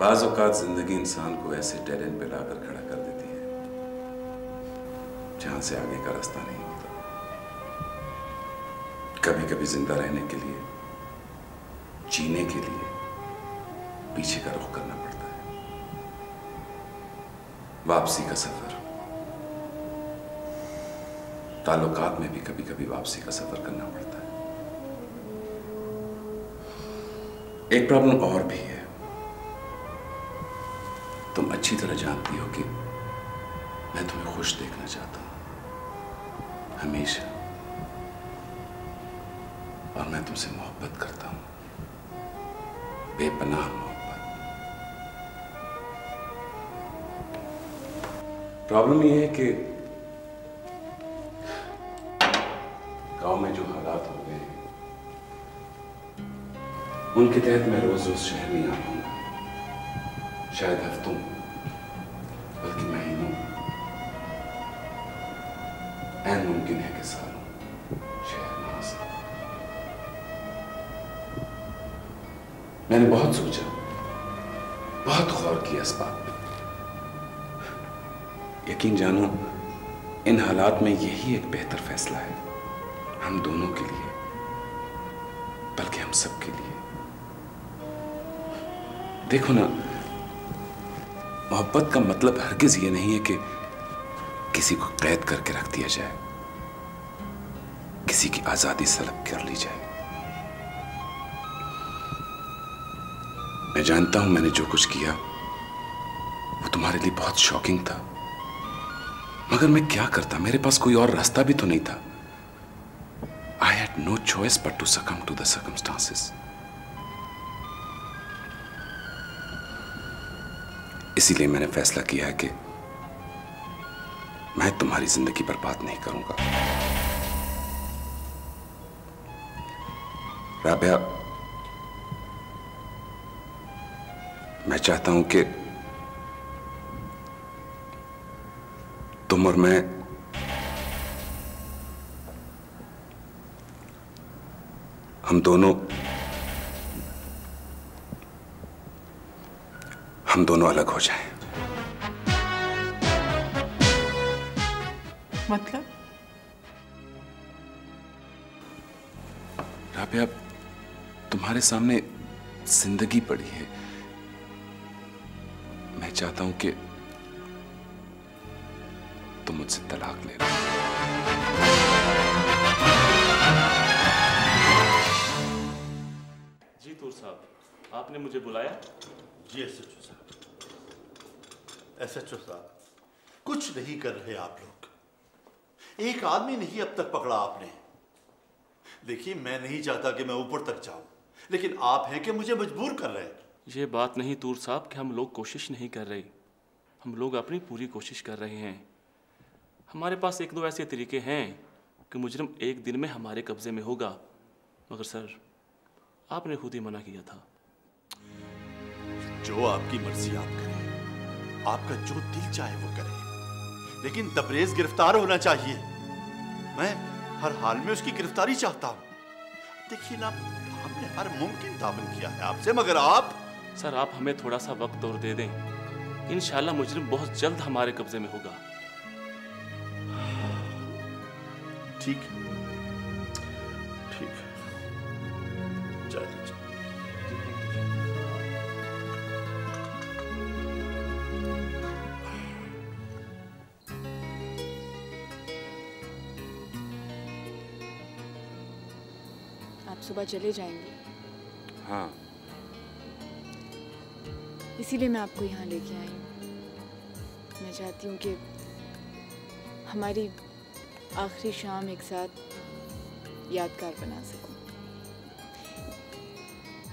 बाज औकात ज़िंदगी इंसान को ऐसे एंड पे लाकर खड़ा कर देती है, जहाँ से आगे का रास्ता नहीं होता। कभी कभी ज़िंदा रहने के लिए, जीने के लिए पीछे का रुख करना पड़ता है। वापसी का सफ़र। ताल्लुकात में भी कभी कभी वापसी का सफ़र करना पड़ता है। एक प्रॉब्लम और भी है। अच्छी तरह जानती हो कि मैं तुम्हें खुश देखना चाहता हूँ। हमेशा। और मैं तुमसे मोहब्बत करता हूँ। बेपनाह मोहब्बत। प्रॉब्लम यह है कि गाँव में जो हालात हो गए हैं, उनके तहत मैं रोज रोज शहर नहीं आ पाऊँगा शायद हफ्तों ऐन मुमकिन है कि सालों शहर ना आ सकूँ। मैंने बहुत सोचा, बहुत गौर किया इस बात यकीन जानो, इन हालात में यही एक बेहतर फैसला है, हम दोनों के लिए, बल्कि हम सबके लिए। देखो ना, मोहब्बत का मतलब हरगिज ये नहीं है कि किसी को कैद करके रख दिया जाए। किसी की आज़ादी सलब कर ली जाए। मैं जानता हूँ मैंने जो कुछ किया, वो तुम्हारे लिए बहुत शॉकिंग था। मगर मैं क्या करता? मेरे पास कोई और रास्ता भी तो नहीं था। I had no choice but to succumb to the circumstances इसीलिए मैंने फैसला किया है कि मैं तुम्हारी ज़िंदगी बर्बाद नहीं करूँगा। राबिया, मैं चाहता हूँ कि तुम और मैं हम दोनों हम दोनों अलग हो जाएँ। मतलब? राबिया तुम्हारे सामने ज़िंदगी पड़ी है। मैं चाहता हूँ कि तुम मुझसे तलाक ले लो। जी तूर साहब आपने मुझे बुलाया? जी एस एच ओ साहब। एस एच ओ साहब कुछ नहीं कर रहे आप लोग। एक आदमी नहीं अब तक पकड़ा आपने। देखिए मैं नहीं चाहता कि मैं ऊपर तक जाऊँ लेकिन आप हैं कि मुझे मजबूर कर रहे हैं। ये बात नहीं तूर साहब कि हम लोग कोशिश नहीं कर रहे। हम लोग अपनी पूरी कोशिश कर रहे हैं। हमारे पास एक दो ऐसे तरीके हैं कि मुजरम एक दिन में हमारे कब्जे में होगा। मगर सर आपने खुद ही मना किया था। जो आपकी मर्ज़ी आप करें आपका जो दिल चाहे वो करें। लेकिन तबरेज गिरफ़्तार होना चाहिए। मैं हर हाल में उसकी गिरफ्तारी चाहता हूँ। देखिए ना हमने हर मुमकिन दामन किया है आपसे मगर आप सर आप हमें थोड़ा सा वक्त और दे दें। इन मुजरिम बहुत जल्द हमारे कब्जे में होगा। ठीक। है सुबह चले जाएँगे। हाँ। इसीलिए मैं आपको यहाँ लेके आई हूँ। मैं चाहती हूँ कि हमारी आखिरी शाम एक साथ यादगार बना सकूँ।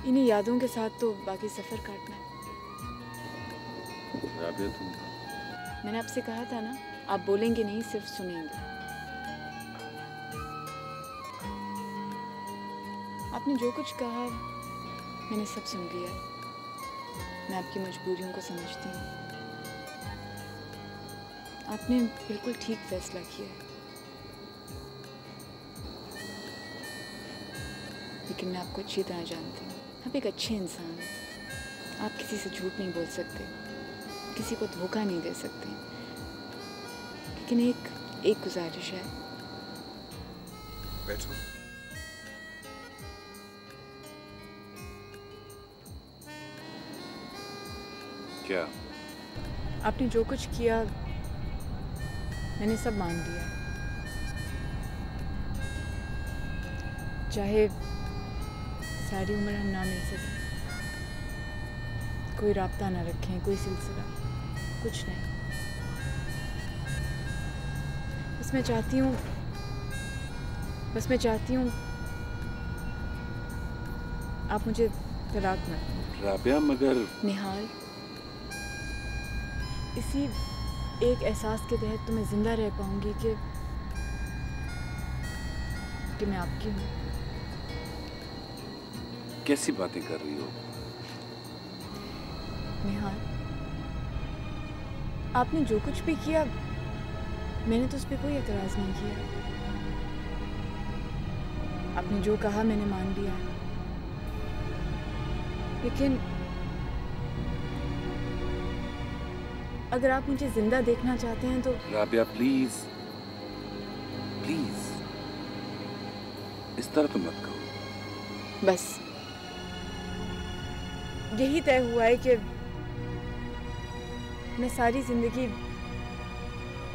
इन्हीं यादों के साथ तो बाकी सफ़र काटना है। मैंने आपसे कहा था ना आप बोलेंगे नहीं सिर्फ़ सुनेंगे। आपने जो कुछ कहा मैंने सब सुन लिया। मैं आपकी मजबूरियों को समझती हूँ। आपने बिल्कुल ठीक फैसला किया है। लेकिन मैं आपको अच्छी तरह जानती हूँ। आप एक अच्छे इंसान हैं। आप किसी से झूठ नहीं बोल सकते। किसी को धोखा नहीं दे सकते। लेकिन एक एक गुजारिश है। बैठो। क्या? आपने जो कुछ किया मैंने सब मान लिया। चाहे सारी उम्र हम ना मिल सके। कोई राब्ता ना रखें कोई सिलसिला कुछ नहीं। बस मैं चाहती हूँ बस मैं चाहती हूँ आप मुझे तलाक मत दें। राबिया मगर निहाल इसी एक एहसास के तहत तो मैं ज़िंदा रह पाऊँगी कि कि मैं आपकी हूँ। कैसी बातें कर रही हो? निहाल आपने जो कुछ भी किया मैंने तो उस पर कोई एतराज़ नहीं किया। आपने जो कहा मैंने मान लिया। लेकिन अगर आप मुझे ज़िंदा देखना चाहते हैं तो राबिया प्लीज़ प्लीज़ इस तरह तो मत कहो। बस। यही तय हुआ है कि मैं सारी ज़िंदगी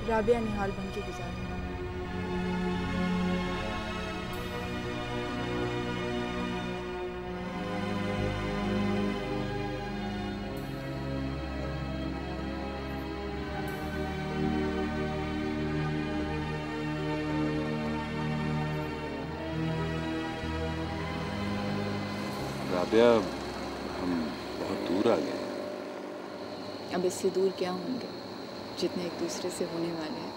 राबिया निहाल बन के गुजारूँगा। राबिया हम बहुत दूर आ गए अब इससे दूर क्या होंगे? जितने एक दूसरे से होने वाले हैं।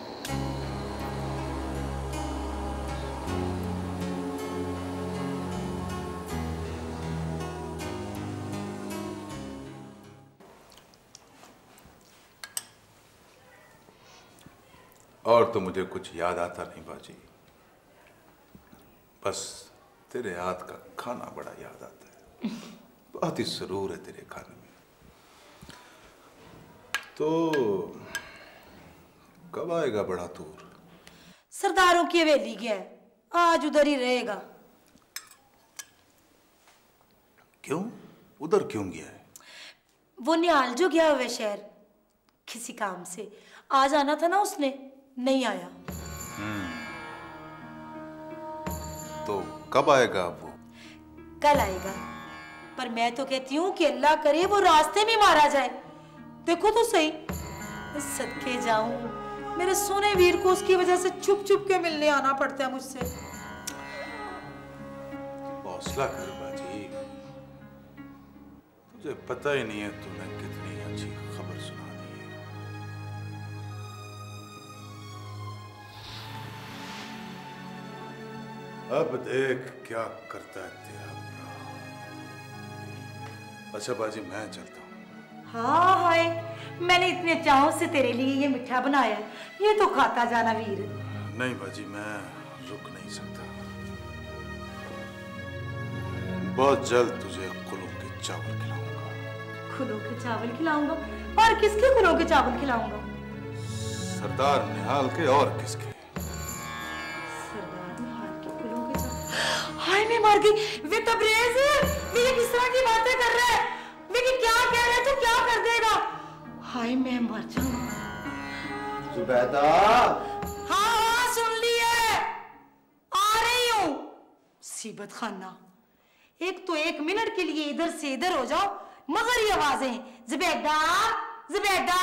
और तो मुझे कुछ याद आता नहीं बाजी। बस तेरे हाथ का खाना बड़ा याद आता है। बहुत ही सरूर है तेरे खाने में। तो कब आएगा बड़ा तूर? सरदारों की हवेली गया है। आज उधर ही रहेगा। क्यों? उधर क्यों गया है? वो निहाल जो गया हुआ शहर किसी काम से। आज आना था ना उसने नहीं आया। तो कब आएगा वो? कल आएगा। पर मैं तो कहती हूँ कि अल्लाह करे वो रास्ते में मारा जाए। देखो तो सही। सदके जाऊँ, मेरे सोने वीर को उसकी वजह से छुप छुप के मिलने आना पड़ता है मुझसे। हौसला कर बाजी। तुझे पता ही नहीं है तूने कितनी अच्छी खबर सुना दी है। अब देख क्या करता है तेरा। अच्छा बाजी मैं चलता हूँ। हाँ हाय। मैंने इतने चाहों से तेरे लिए ये मिठा बनाया। ये तो खाता जाना वीर। नहीं बाजी मैं रुक नहीं सकता। बहुत जल्द तुझे कुलों के चावल खिलाऊँगा। खुलों के चावल खिलाऊँगा? और किसके खुलों के चावल खिलाऊँगा? सरदार निहाल के और किसके? मैं मर गई। वे तबरेज वे ये किस तरह की बातें कर रहा है? वे ये क्या कह रहा है? तो क्या कर देगा? हाय मैं मर जाऊँ। जुबैदा हाँ हाँ सुन ली है। आ रही हूँ। सीबत खाना। एक तो एक मिनट के लिए इधर से इधर हो जाओ। मगर ये आवाज़ें जुबैदा जुबैदा।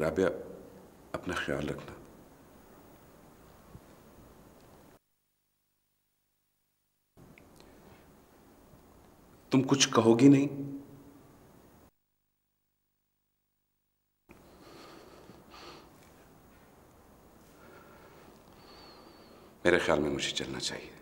राबिया अपना ख्याल रखना। तुम कुछ कहोगी नहीं? मेरे ख्याल में मुझे चलना चाहिए।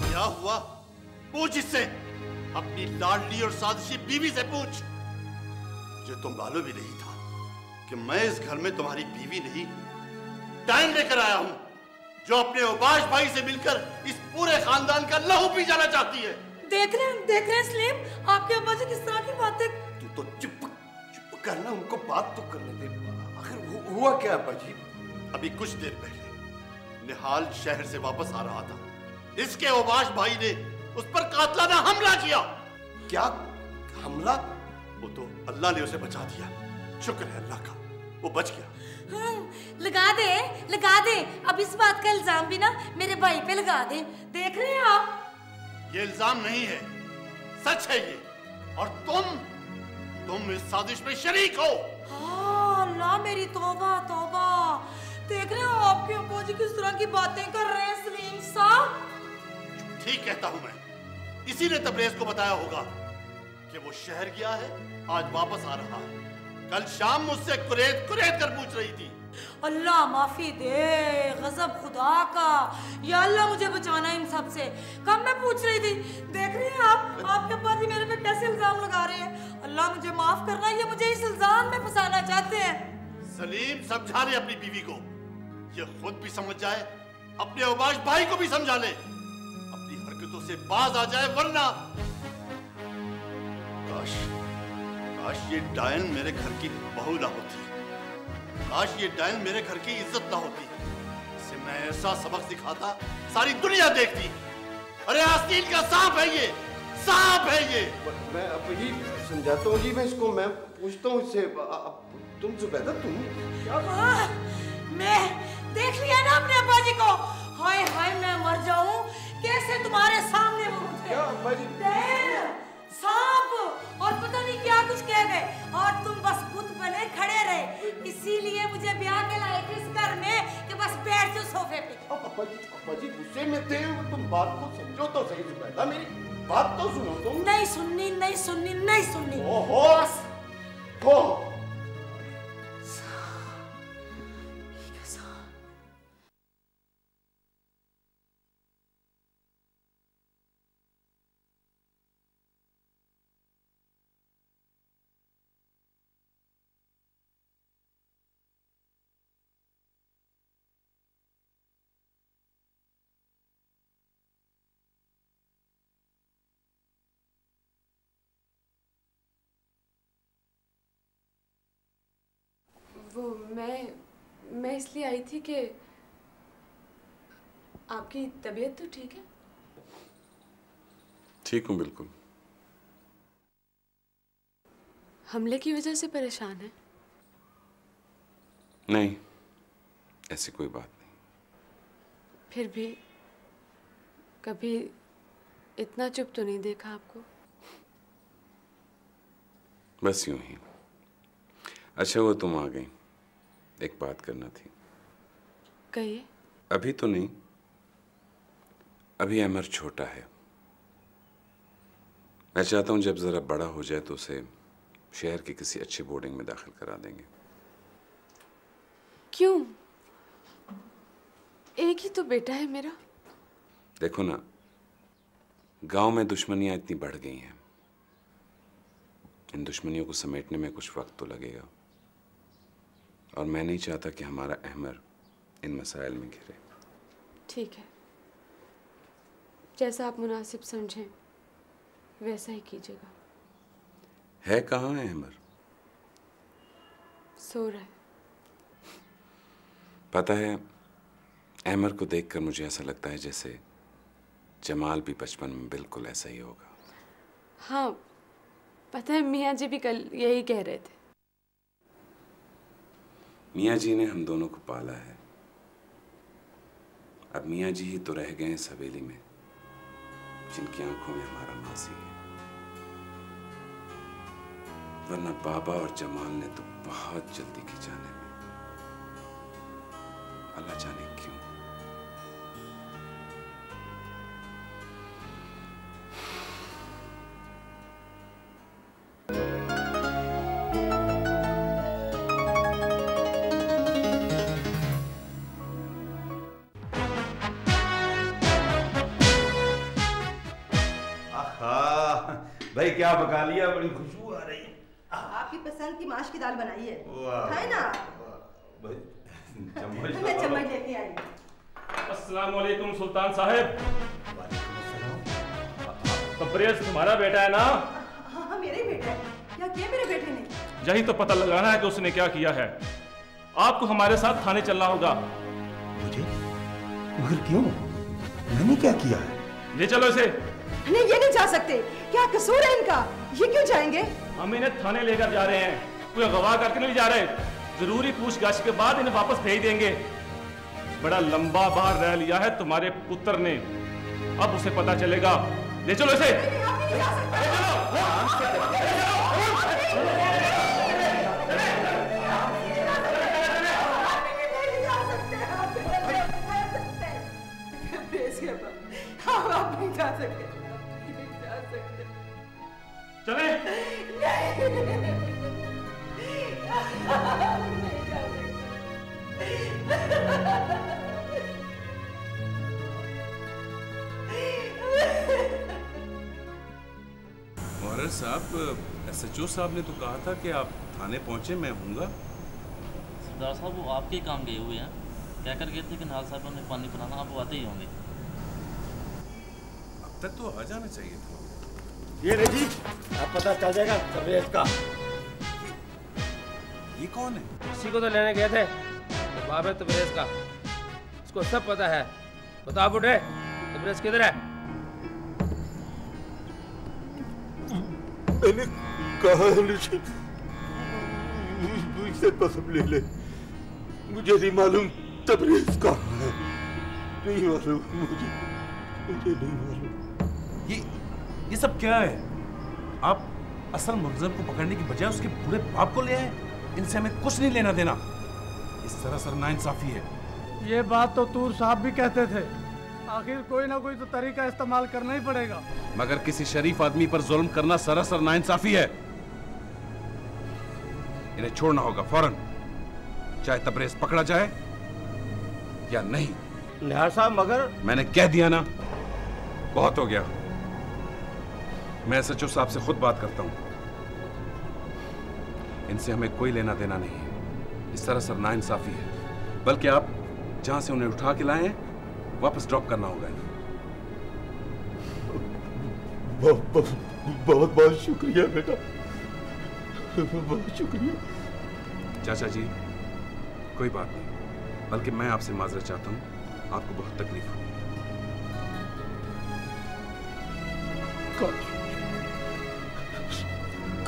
क्या हुआ पूछ इससे अपनी लाडली और साजिशी बीवी से पूछ जो तुम मालूम भी नहीं था कि मैं इस घर में तुम्हारी बीवी नहीं टाइम लेकर आया हूँ जो अपने उबाश भाई से मिलकर इस पूरे खानदान का लहू पी जाना चाहती है। देख रहे हैं देख रहे हैं सलीम। आपके अब्बा जी किस तरह की बातें। तू तो चुप चुप करना उनको बात तो करने दे आखिर हुआ क्या अब्बा जी? अभी कुछ देर पहले निहाल शहर से वापस आ रहा था। इसके उबाश भाई ने उस पर कातलाना हमला किया। क्या? हमला? वो तो अल्लाह ने उसे बचा दिया। शुक्र है अल्लाह का। वो बच गया। हाँ, लगा दे लगा दे। अब इस बात का इल्ज़ाम भी ना मेरे भाई पे लगा दे। देख रहे हैं आप? ये इल्ज़ाम नहीं है। सच है ये। और तुम तुम इस साजिश में शरीक हो। हाँ, अल्लाह मेरी तौबा तौबा। देख रहे हो आपके अब्बा जी किस तरह की बातें कर रहे हैं सलीम साहब? ठीक कहता हूँ मैं। इसी ने तबरेज को बताया होगा कि वो शहर गया है आज वापस आ रहा है। कल शाम मुझसे कुरेद कुरेद कर पूछ रही थी। अल्लाह माफ़ी दे गजब खुदा का। या अल्लाह मुझे बचाना इन सबसे। कब मैं पूछ रही थी? देख रहे हैं आप आपके अब्बा जी मेरे पे कैसे इल्ज़ाम लगा रहे हैं? अल्लाह मुझे माफ़ करना ये मुझे इस इल्ज़ाम में फंसाना चाहते हैं। सलीम समझा ले अपनी बीवी को। ये खुद भी समझ जाए अपने उबाश भाई को भी समझा ले। अपनी हरकतों से बाज आ जाए वरना काश काश ये डायन मेरे घर की बहू ना होती। काश ये डायन मेरे घर की इज़्ज़त ना होती। इसे मैं ऐसा सबक सिखाता सारी दुनिया देखती। अरे आस्तीन का सांप है ये सांप है ये। मैं अब ही समझाता हूँ जी मैं इसको मैं पूछता हूँ इससे तुम जुबैदा तुम? क्या मैं देख लिया ना अपने अब्बा जी को। हाय हाय मैं मर जाऊँ। कैसे तुम्हारे सामने वो उठे क्या अब्बा जी? जी गुस्से में थे तुम बात को समझो तो सही जुबैदा मेरी बात तो सुनो तुम। नहीं सुननी नहीं सुननी नहीं सुननी। ओहो। हो। मैं मैं इसलिए आई थी कि आपकी तबीयत तो ठीक है? ठीक हूँ बिल्कुल। हमले की वजह से परेशान है? नहीं ऐसी कोई बात नहीं। फिर भी कभी इतना चुप तो नहीं देखा आपको? बस यूँ ही। अच्छा वो तुम आ गई। एक बात करना थी। कहिए। अभी तो नहीं अभी अमर छोटा है। मैं चाहता हूँ जब ज़रा बड़ा हो जाए तो उसे शहर के किसी अच्छी बोर्डिंग में दाखिल करा देंगे। क्यों? एक ही तो बेटा है मेरा। देखो ना गाँव में दुश्मनियाँ इतनी बढ़ गई हैं। इन दुश्मनियों को समेटने में कुछ वक्त तो लगेगा। और मैं नहीं चाहता कि हमारा अहमर इन मसाइल में घिरे। ठीक है। जैसा आप मुनासिब समझें वैसा ही कीजिएगा। है कहाँ है अहमर? सो रहा है। पता है अहमर को देखकर मुझे ऐसा लगता है जैसे जमाल भी बचपन में बिल्कुल ऐसा ही होगा। हाँ पता है मियाँ जी भी कल यही कह रहे थे। मियाँ जी ने हम दोनों को पाला है। अब मियाँ जी ही तो रह गए हैं सवेली में, जिनकी आँखों में हमारा मासी है। वरना बाबा और जमाल ने तो बहुत जल्दी खिंचाने में। अल्लाह जाने क्यों। भाई क्या पका लिया? बड़ी खुशबू आ रही है। आपकी पसंद की माश की दाल बनाई है। वाह। खाए ना? चम्मच मैं तो- चम्मच लेके आई अस्सलाम वालेकुम सुल्तान साहब। तबरेज तुम्हारा बेटा है ना? हाँ हाँ मेरे ही बेटा है। क्या किया मेरे बेटे ने? यही तो पता लगाना है कि उसने क्या किया है। आपको हमारे साथ थाने चलना होगा। मुझे? मगर क्यों? मैंने क्या किया है? ले चलो इसे। नहीं ये नहीं जा सकते। क्या कसूर है इनका? ये क्यों जाएँगे? हम इन्हें थाने लेकर जा रहे हैं। कोई गवाह करके नहीं जा रहे। ज़रूरी पूछताछ के बाद इन्हें वापस भेज देंगे। बड़ा लंबा बार रह लिया है तुम्हारे पुत्र ने। अब उसे पता चलेगा। ले चलो इसे। आप नहीं जा सकते। चले। मौर्य साहब एसएचओ साहब ने तो कहा था कि आप थाने पहुँचे मैं हूँगा। सरदार साहब वो आपके ही काम गए हुए हैं। क्या कर गए थे कि नाल साहब ने पानी पिलाना आप वो आते ही होंगे। अब तक तो आ जाना चाहिए था। ये रे जी अब पता चल जाएगा तबरेज का। ये कौन है? इसी को तो लेने गए थे। तो बाप है तबरेज का। उसको सब पता है। बताओ बुढ़े तबरेज किधर है? मैंने कहा है मुझसे कसम ले ले। मुझे नहीं मालूम तबरेज कहाँ है। नहीं मालूम मुझे मुझे नहीं मालूम। ये ये सब क्या है? आप असल मुलजम को पकड़ने की बजाय उसके पूरे बाप को ले आए? इनसे हमें कुछ नहीं लेना देना। इस तरह सर नाइंसाफी है। ये बात तो तूर साहब भी कहते थे। आखिर कोई ना कोई तो तरीका इस्तेमाल करना ही पड़ेगा। मगर किसी शरीफ आदमी पर जुल्म करना सरासर नाइंसाफी है। इन्हें छोड़ना होगा फ़ौरन। चाहे तबरेज पकड़ा जाए या नहीं। निहार साहब मगर मैंने कह दिया ना बहुत हो गया। मैं एसएचओ साहब से खुद बात करता हूँ। इनसे हमें कोई लेना देना नहीं है। इस तरह सर नाइंसाफी है। बल्कि आप जहाँ से उन्हें उठा के लाए हैं वापस ड्रॉप करना होगा इन्हें। बहुत बहुत शुक्रिया बेटा। बहुत शुक्रिया। चाचा जी कोई बात नहीं। बल्कि मैं आपसे माजरत चाहता हूँ। आपको बहुत तकलीफ़ हो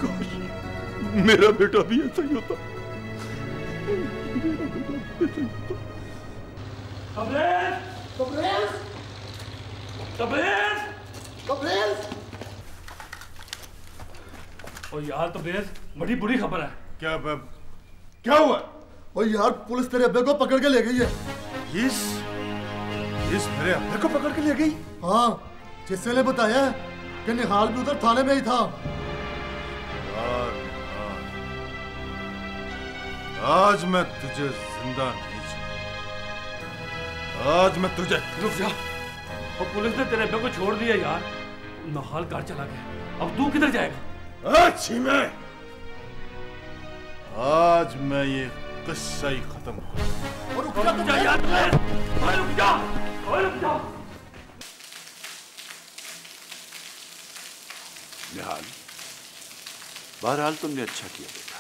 काश मेरा बेटा भी ऐसा ही? होता मेरा बेटा भी ऐसा ही होता। तबरेज तबरेज तबरेज और यार तबरेज बड़ी बुरी खबर है। क्या ब- क्या हुआ? और यार पुलिस तेरे अब्बे को पकड़ के ले गई है। इस इस मेरे अब्बे को पकड़ के ले गई? हाँ जिससे ने बताया कि निहाल भी उधर थाने में ही था। आज मैं तुझे ज़िंदा नहीं छोड़ आज मैं तुझे रुक जा। और पुलिस ने तेरे अब्बे को छोड़ दिया यार। नहाल कार चला गया। अब तू किधर जाएगा? अच्छी मैं आज मैं ये किस्सा ही खत्म कर। रुक जा रुक जा यार। रुक जा। ओए रुक जा। निहाल बहरहाल तुमने अच्छा किया बेटा।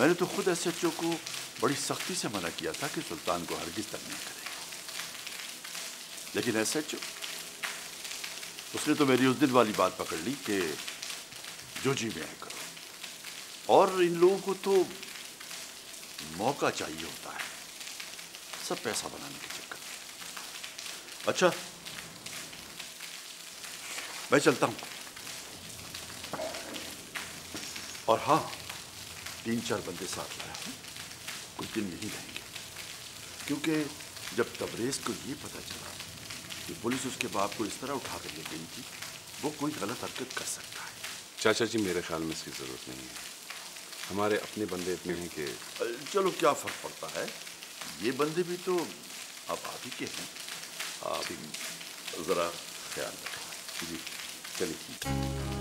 मैंने तो खुद एस एच ओ को बड़ी सख्ती से मना किया था कि सुल्तान को हरगिज तक नहीं करेगा लेकिन एस उसने तो मेरी उस दिन वाली बात पकड़ ली कि जो जी में करो। और इन लोगों को तो मौका चाहिए होता है, सब पैसा बनाने के चक्कर अच्छा मैं चलता हूँ। और हाँ तीन चार बंदे साथ लाया हूँ कुछ दिन यहीं रहेंगे। क्योंकि जब तबरेज को ये पता चला कि पुलिस उसके बाप को इस तरह उठा कर ले गई थी वो कोई गलत हरकत कर सकता है। चाचा जी मेरे ख्याल में इसकी ज़रूरत नहीं है। हमारे अपने बंदे इतने हैं कि चलो क्या फ़र्क पड़ता है? ये बंदे भी तो अब आप ही के हैं। आप जरा ख्याल रखें। जी। चलिए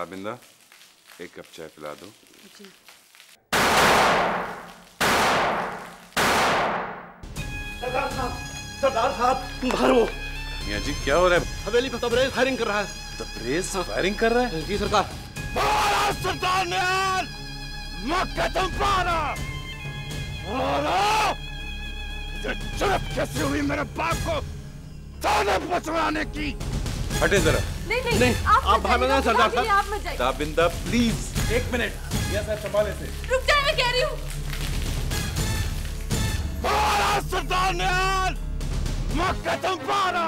ताबिंदा एक कप चाय पिला दो जी सरदार साहब सरदार साहब बाहर वो मियाँ जी क्या हो रहा है? हवेली पर तबरेज फायरिंग कर रहा है। तबरेज फायरिंग कर रहा है? जी सरकार। सरदार मक्का तुम चुप कैसे हुई मेरे बाप को ताने पचवाने की। हटे जरा। नहीं नहीं, नहीं, आप आप मत में जाइए, ना, सरदार साहब, साहब। आप मत जाइए। ताबिंदा प्लीज़ एक मिनट। मियाँ साहब संभाले से रुक जाए मैं कह रही हूँ। सरदार निहाल! मक्का तुम पाना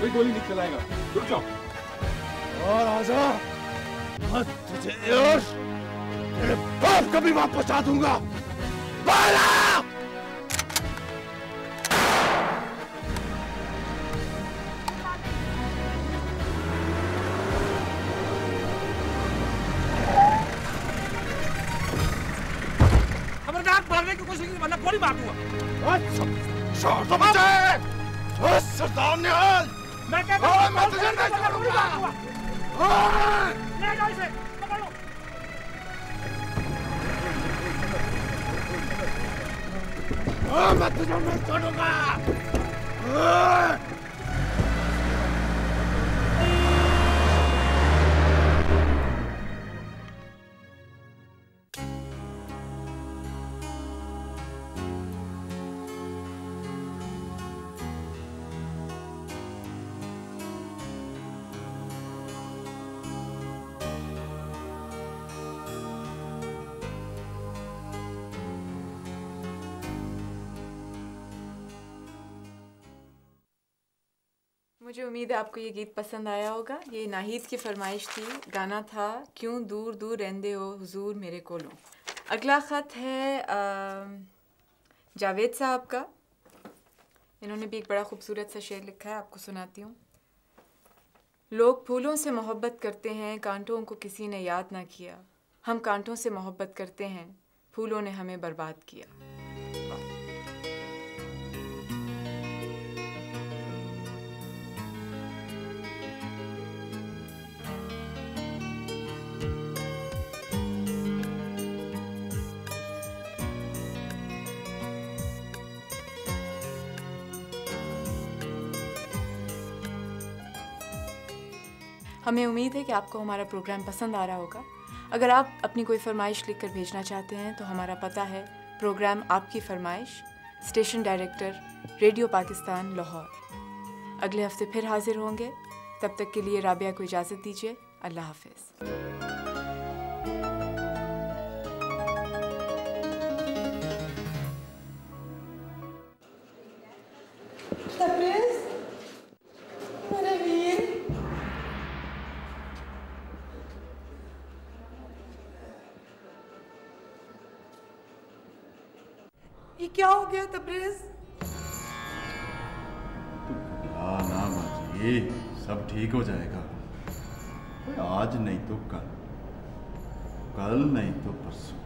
कोई गोली नहीं चलाएगा। रुक जाओ। और आजा। मैं तुझे यश तेरे बाप को भी वहाँ पहुँचा दूँगा। बाला! मारने की कोशिश की वरना गोली मार दूँगा छोड़ दो मुझे ओ सरदार निहाल। मैं ओए, मैं तुझे नहीं! ले जाओ इसे। ओए, मैं तुझे नहीं छोड़ूँगा ओए! मुझे उम्मीद है आपको ये गीत पसंद आया होगा। ये नाहिद की फरमाइश थी, गाना था, क्यों दूर दूर रहंदे हो हुजूर मेरे कोलों? अगला ख़त है जावेद साहब का। इन्होंने भी एक बड़ा खूबसूरत सा शेर लिखा है, आपको सुनाती हूँ। लोग फूलों से मोहब्बत करते हैं, कांटों को किसी ने याद ना किया। हम कांटों से मोहब्बत करते हैं, फूलों ने हमें बर्बाद किया। हमें उम्मीद है कि आपको हमारा प्रोग्राम पसंद आ रहा होगा। अगर आप अपनी कोई फरमाइश लिख कर भेजना चाहते हैं तो हमारा पता है, प्रोग्राम आपकी फरमाइश, station director, radio Pakistan, Lahore. अगले हफ़्ते फिर हाजिर होंगे। तब तक के लिए राबिया को इजाज़त दीजिए। अल्लाह हाफिज़। हो ना सब ठीक हो जाएगा। आज नहीं तो कल। कल नहीं तो परसों।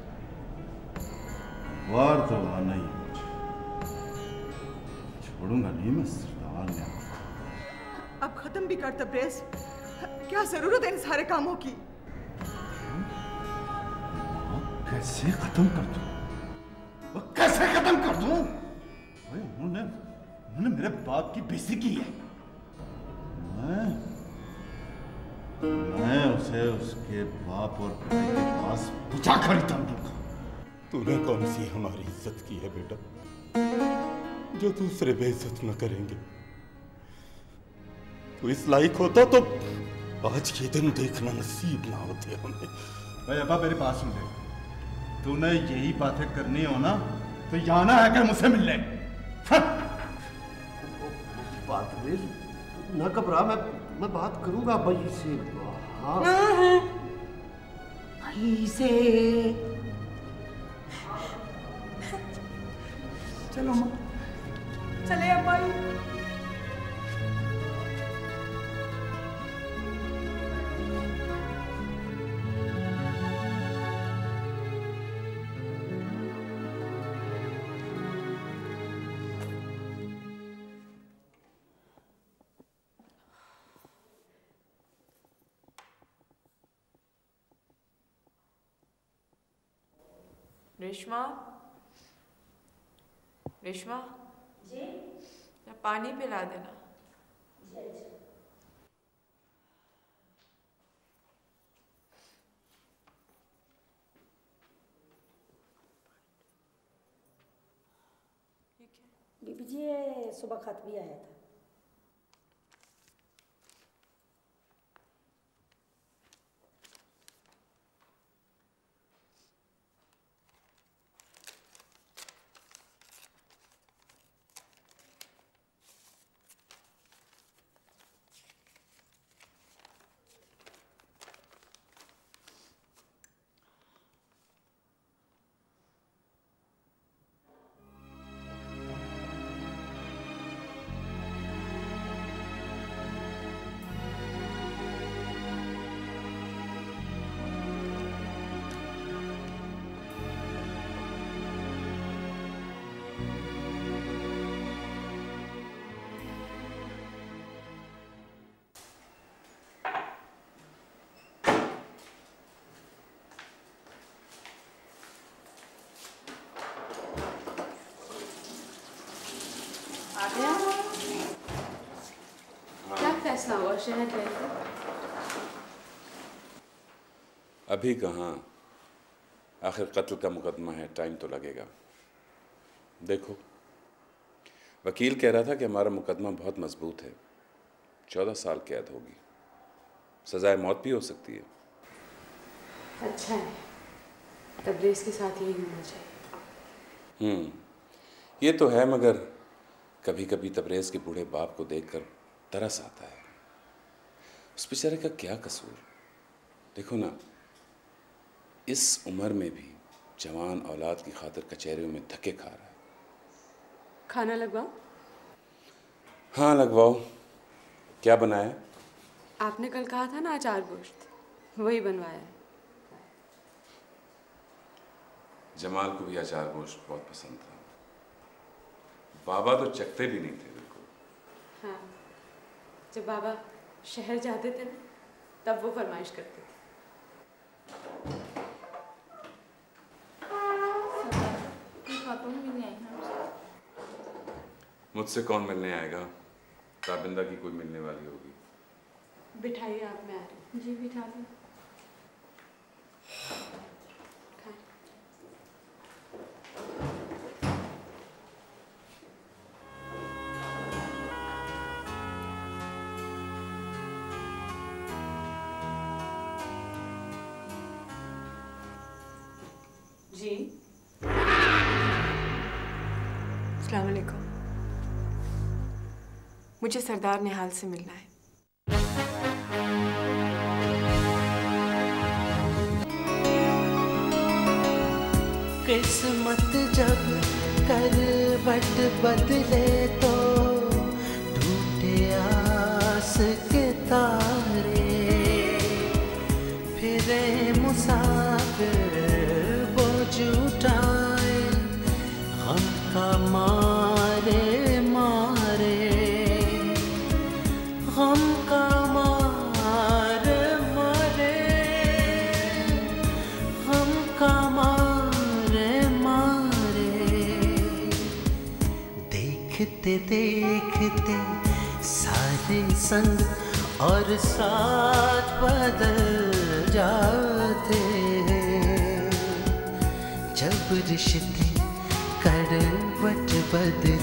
वार तो आना ही मुझे। छोड़ूँगा नहीं मैं सरदार ने अब खत्म भी कर तबरेज क्या ज़रूरत है इन सारे कामों की? कैसे खत्म कर दूँ? कैसे खत्म कर दूँ? उन्होंने उन्होंने मेरे बाप की बेइज्जती की है। मैं मैं उसे उसके बाप और भाई के पास कर ही दूँगा। तूने कौन सी हमारी इज़्ज़त की है बेटा? जो दूसरे बेइज्जत न करेंगे। तू इस लायक होता तो आज ये दिन देखना नसीब ना होते हमें। भाई अब्बा मेरी बात सुन ले। तूने यही बातें करनी हो ना तो यहाँ ना आकर मुझसे मिल ले। बात न घबरा, मैं मैं बात करूँगा, भाई से हाँ। भाई से। चलो। चले अब भाई। रेशमा? रेशमा? जी। या पानी पिला देना? बीबी जी सुबह खत भी आया था। हुआ शहर अभी कहाँ? आखिर कत्ल का मुकदमा है टाइम तो लगेगा। देखो। वकील कह रहा था कि हमारा मुकदमा बहुत मज़बूत है। चौदह साल कैद होगी। सजाए मौत भी हो सकती है। अच्छा है। तबरेज के साथ यही होना चाहिए। हम्म। ये तो है मगर कभी कभी तबरेज के बूढ़े बाप को देखकर तरस आता है। उस बेचारे का क्या कसूर? देखो ना इस उम्र में भी जवान औलाद की खातिर कचहरियों में धक्के खा रहा है। खाना लगवाओ। हाँ लगवाओ। क्या बनाया? आपने कल कहा था ना अचार गोश्त? वही बनवाया। है जमाल को भी अचार गोश्त बहुत पसंद था। बाबा तो चखते भी नहीं थे बिल्कुल। हाँ जब बाबा शहर जाते थे ना तब वो फरमाइश करते थे। मुझसे कौन मिलने आएगा? ताबिंदा की कोई मिलने वाली होगी। बिठाइए आप मैं आ रही हूँ। जी बिठा दो। मुझे सरदार निहाल से मिलना है। किस्मत जब करवट बदले देखते देखते सारे संग और साथ बदल जाते हैं। जब रिश्ते करवट बदले